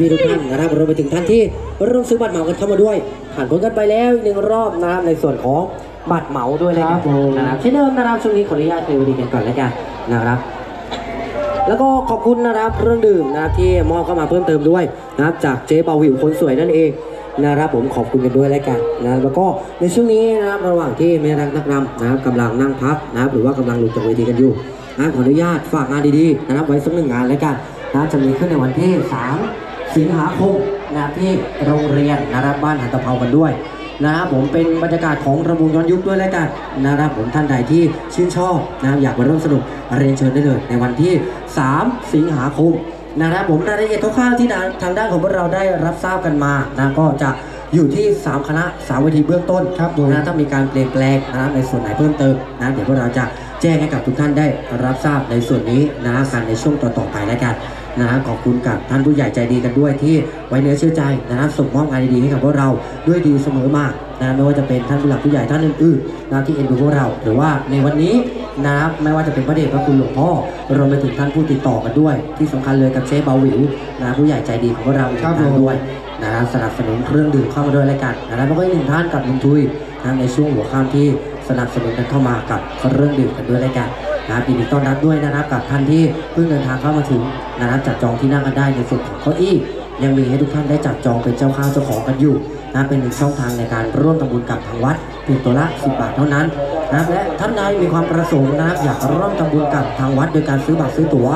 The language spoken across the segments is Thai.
พี่ๆทุกท่านนะครับรวมไปถึงท่านที่ร่วมซื้อบัตรเหมากันเข้ามาด้วย ผ่านพ้นกันไปแล้วหนึ่งรอบนะครับในส่วนของบัตรเหมาด้วยนะครับนะครับเช่นเดิมนะครับช่วงนี้ขออนุญาตเอวดีกันก่อนแล้วกันนะครับ แล้วก็ขอบคุณนะครับเครื่องดื่มนะครับที่มอบเข้ามาเพิ่มเติมด้วยนะครับจากเจ๊เบาวิวคนสวยนั่นเองนะครับผมขอบคุณกันด้วยแล้วกันนะแล้วก็ในช่วงนี้นะครับระหว่างที่แม่รักนักนำนะกำลังนั่งพักนะครับหรือว่ากำลังหลุดจากเวทีกันอยู่นะขออนุญาตฝากงานดีๆนะครับไว้สักหนึ่งงานแล้วกันนะจะมีขึ้นในวันที่3 สิงหาคมนะที่โรงเรียนนะครับบ้านหันตะเภากันด้วยนะครับผมเป็นบรรยากาศของระวงย้อนยุคด้วยแล้วกันนะครับผมท่านใดที่ชื่นชอบนะอยากมาร่วมสนุกเรียนเชิญได้เลย ในวันที่ 3 สิงหาคมนะครับผมรายละเอียดคร่าวๆที่ทางด้านของพวกเราได้รับทราบกันมานะก็จะอยู่ที่ 3 คณะ3เวทีเบื้องต้นครับนะถ้ามีการเปลี่ยนแปลงนะในส่วนไหนเพิ่มเติมนะเดี๋ยวพวกเราจะแจ้งให้กับทุกท่านได้รับทราบในส่วนนี้นะครับในช่วงต่อๆไปแล้วกัน นะขอบคุณกับท่านผู้ใหญ่ใจดีกันด้วยที่ไว้เนื้อเชื่อใจนะครับส่งมอบงานดีๆให้กับพวกเราด้วยดีเสมอมานะไม่ว่าจะเป็นท่านผู้หลักผู้ใหญ่ท่านอื่นๆนะที่เอ็นดูพวกเรา หรือว่าในวันนี้นะครับไม่ว่าจะเป็นพระเดชพระคุณหลวงพ่อรวมไปถึงท่านผู้ติดต่อกันด้วย ที่สำคัญเลยกับเชฟเบาวิวนะผู้ใหญ่ใจดีของพวกเราอีกท่านด้วยนะสนับสนุนเครื่องดื่มเข้ามาด้วยรายการนะครับแล้วก็อีกหนึ่งท่านกับลุงทุยนะในช่วงหัวข้ามที่สนับสนุนกันเข้ามากับเครื่องดื่มกันด้วยรายการ นะครับยินดีต้อนรับด้วยนะครับกับท่านที่เพิ่งเดินทางเข้ามาถึงนะครับจับจองที่นั่งกันได้ในส่วนของเก้าอี้ยังมีให้ทุกท่านได้จับจองเป็นเจ้าข้าวเจ้าของกันอยู่นะเป็นหนึ่งช่องทางในการร่วมทำบุญกับทางวัดเพียงตัวละ 10 บาทเท่านั้นนะครับและท่านใดมีความประสงค์นะครับอยากร่วมทำบุญกับทางวัด โดยการซื้อบัตรซื้อตั๋ว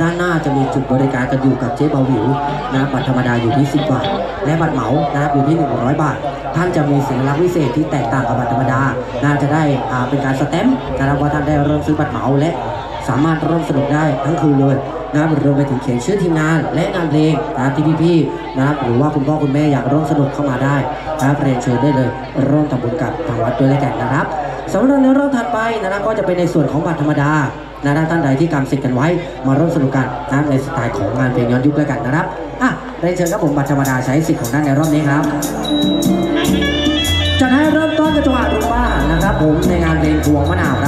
ด้านหน้าจะมีจุดบริการกันอยู่กับเจ๊เบาหวิวนะบบัตรธรรมดาอยู่ที่ 10 บาท และบัตรเหมานะครับอยู่ที่ 100 บาท ท่านจะมีสินลักษณ์พิเศษที่แตกต่างกับบัตรธรรมดาน่าจะได้เป็นการสแตมป์นะครับว่าท่านได้เริ่มซื้อบัตรเหมาและสามารถร่วมสนุกได้ทั้งคืนเลยนะครับรวมไปถึงเขียนชื่อทีมงานและงานเพลงนะครับที่พี่ๆนะครับหรือว่าคุณพ่อคุณแม่อยากร่วมสนุกเข้ามาได้นะครับเรียนเชิญได้เลยร่วมทำบุญกับทางวัดด้วยแล้วกันนะครับสำหรับในรอบถัดไปนะครับก็จะเป็นในส่วนของบัตรธรรมดานะท่านใดที่กำสิทธิ์กันไว้มาร่วมสนุกกันนะครับในสไตล์ของงานเพลงย้อนยุคด้วยกันนะครับอะเรียนเชิญครับผมบัตรธรรมดาใช้สิทธิ์ของท่านในรอบนี้ครับ จะให้เริ่มต้นกับจังหวะ rumba นะครับผมในงานเพลงพวงมะนาวครับ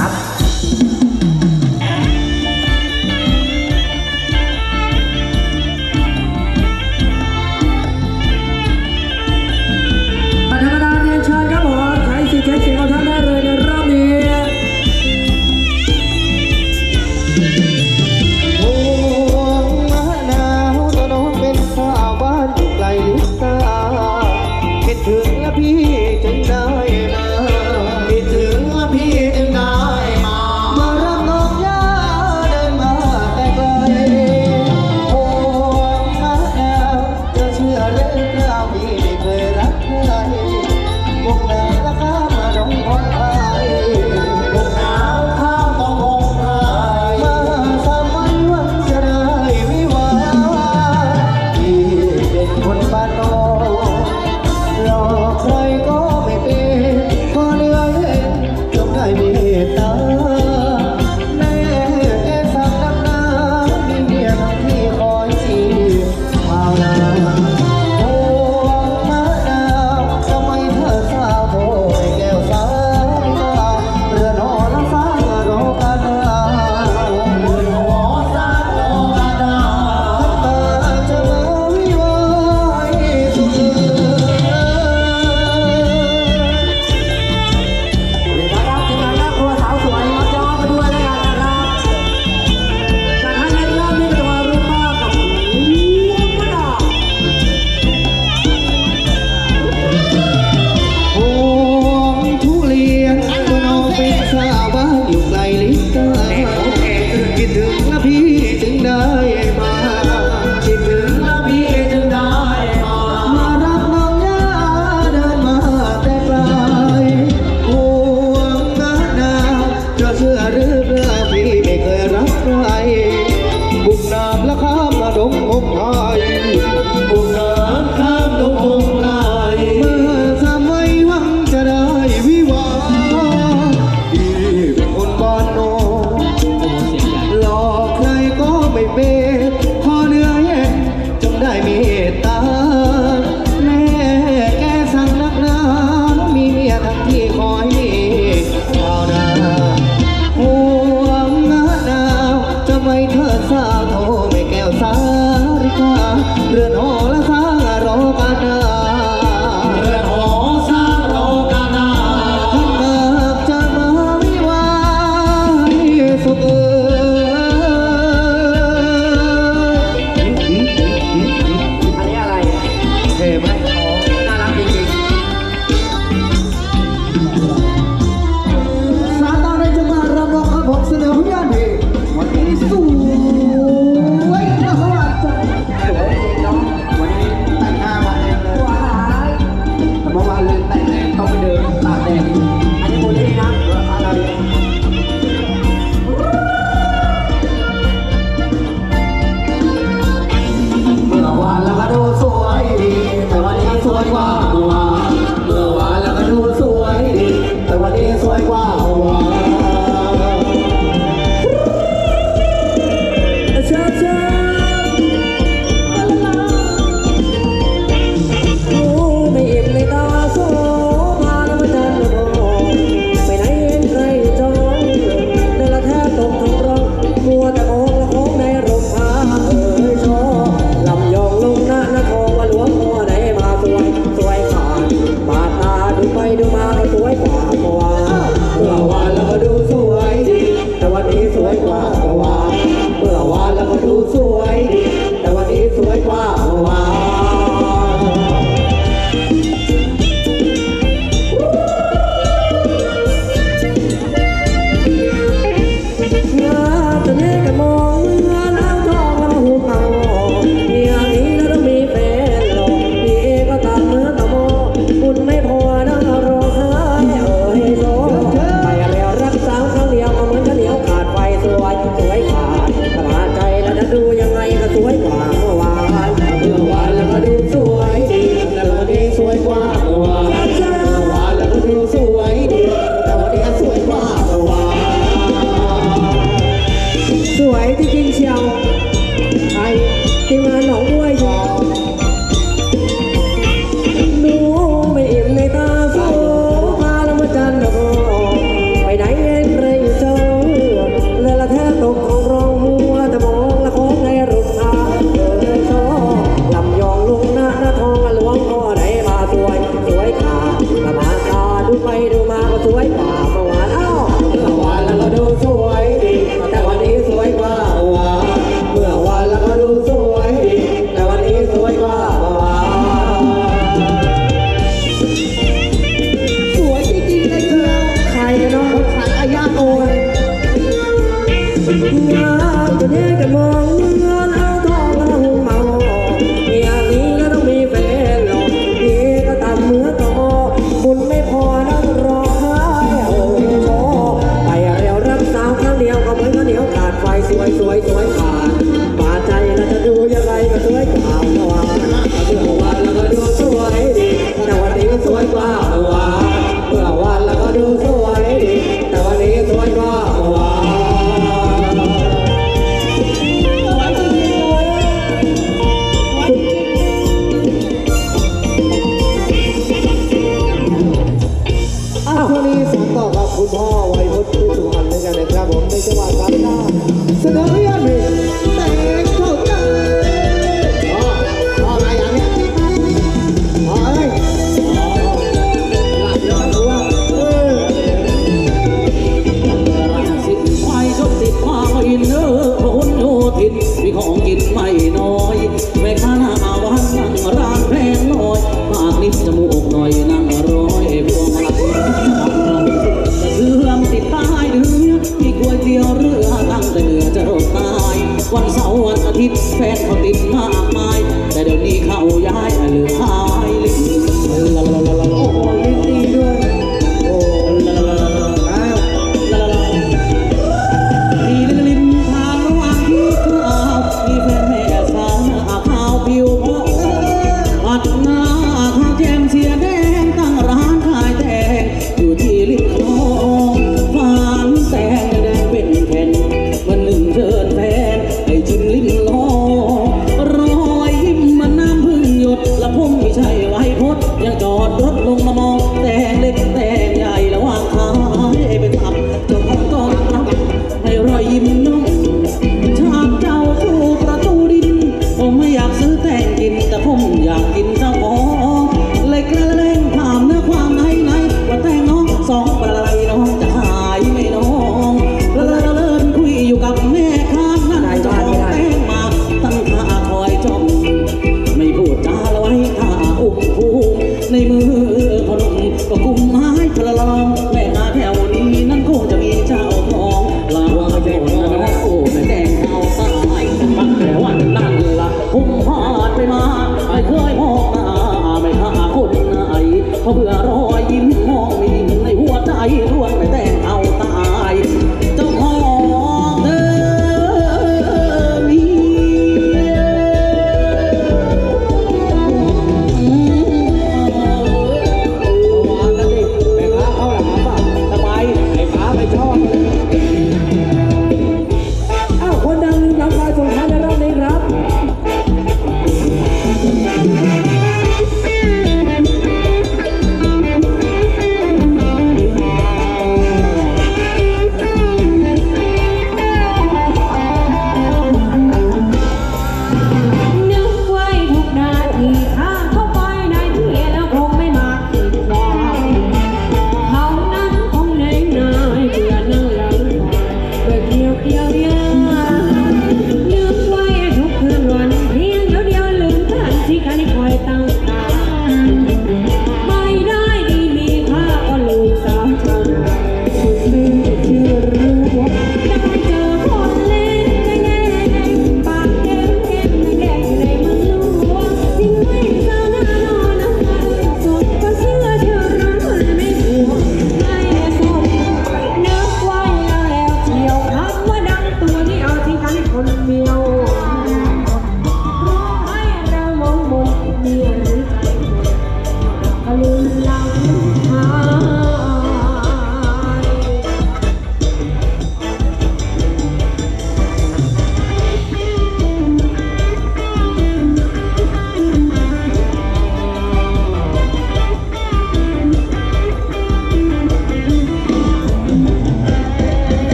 เค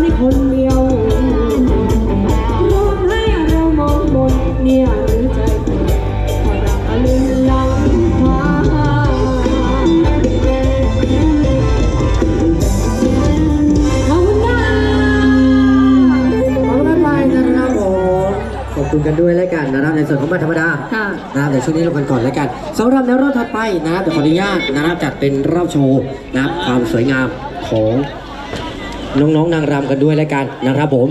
ในคนเดียวร้อให้เรามองบนเนี่ยหรือใจพอรักลืมลำพาขอบคุณนะขอบคุณมากๆนะครับผมขอบคุณกันด้วยแล้วกันนะครับในส่วนของบัตรธรรมดา ค่นะครับเดี๋ยวช่วงนี้เรากันก่อนแล้วกันสำหรับในรอบถัดไปนะครับเดี๋ยวขออนุญาตนะครับจัดเป็นรอบโชว์นะครับความสวยงามของ น้องๆนางรำกันด้วยแล้วกันนะครับผม